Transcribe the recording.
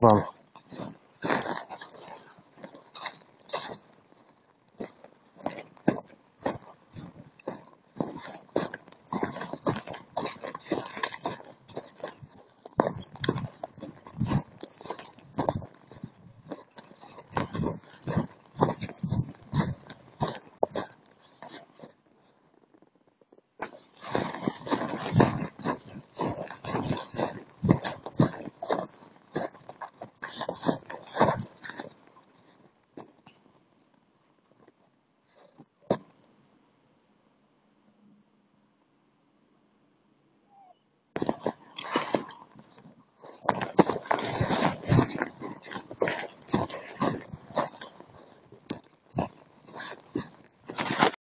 well,